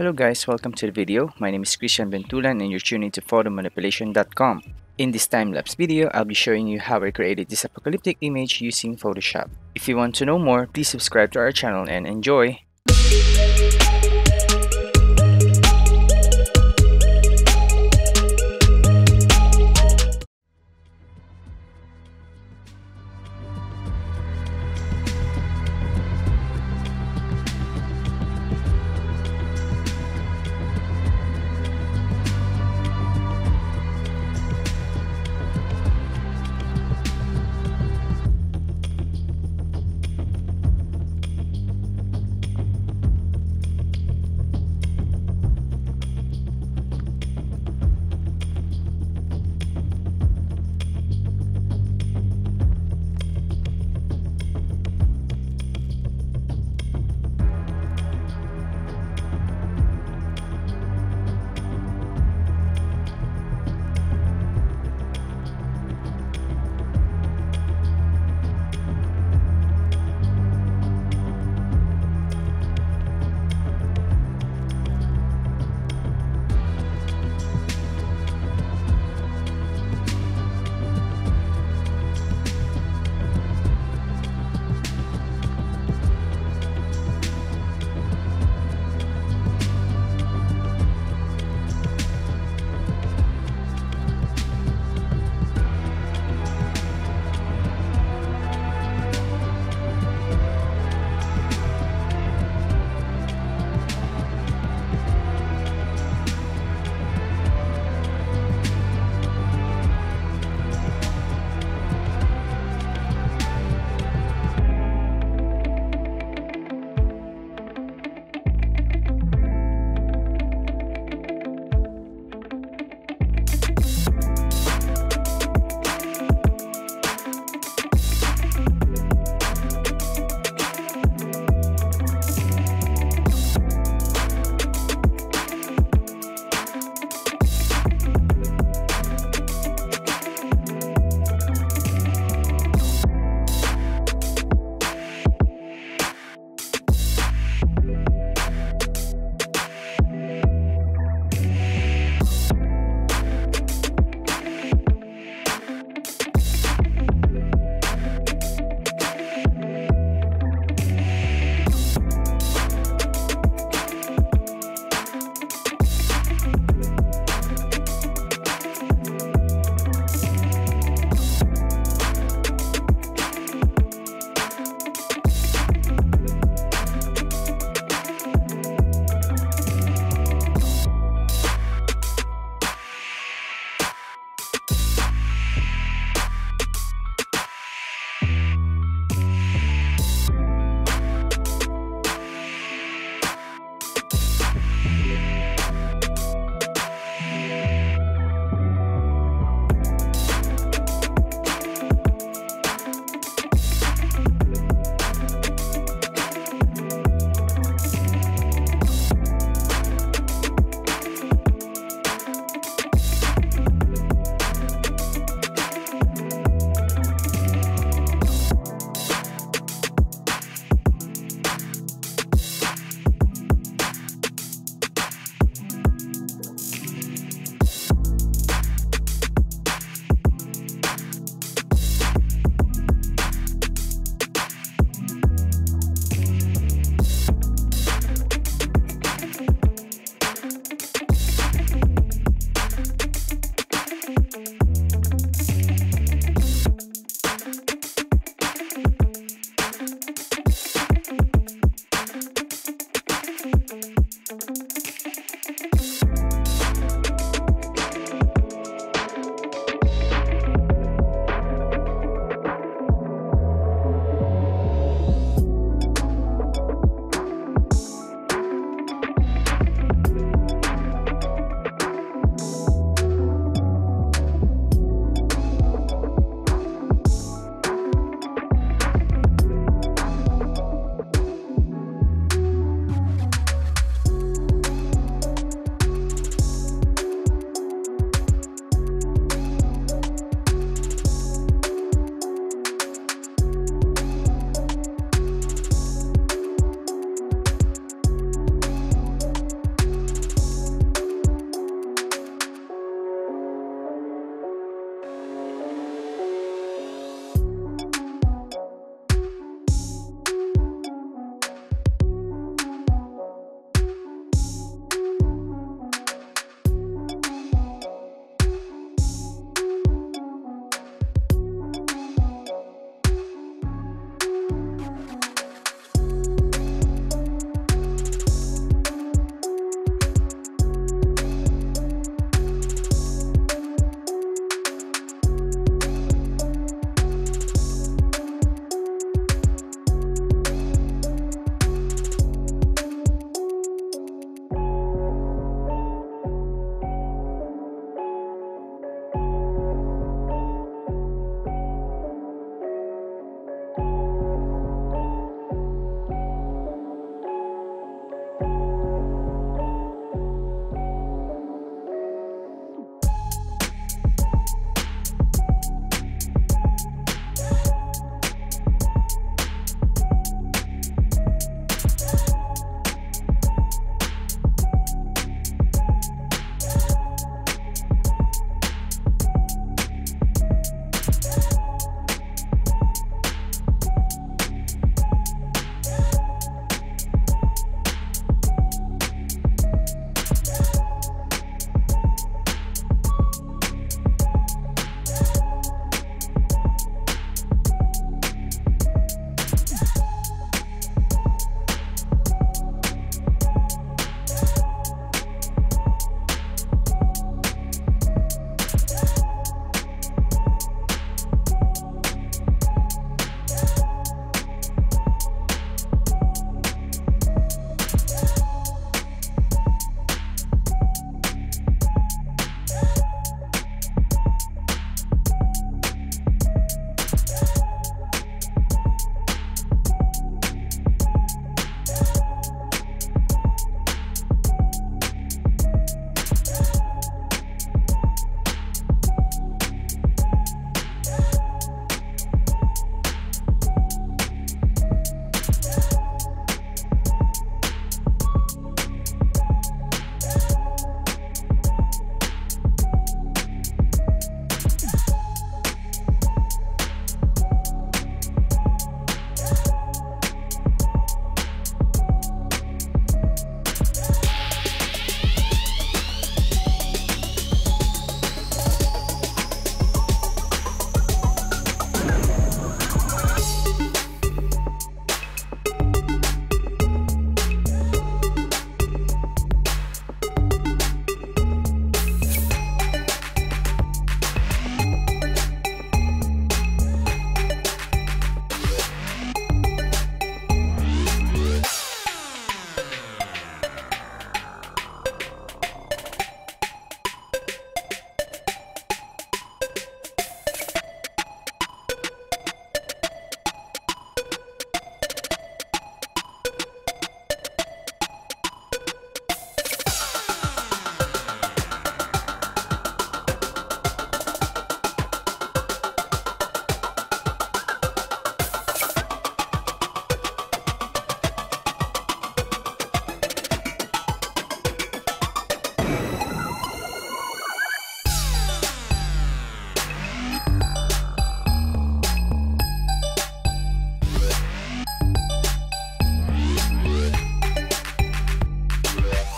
Hello guys, welcome to the video. My name is Christian Bentulan and you're tuning to photomanipulation.com. In this time-lapse video, I'll be showing you how I created this apocalyptic image using Photoshop. If you want to know more, please subscribe to our channel and enjoy!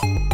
you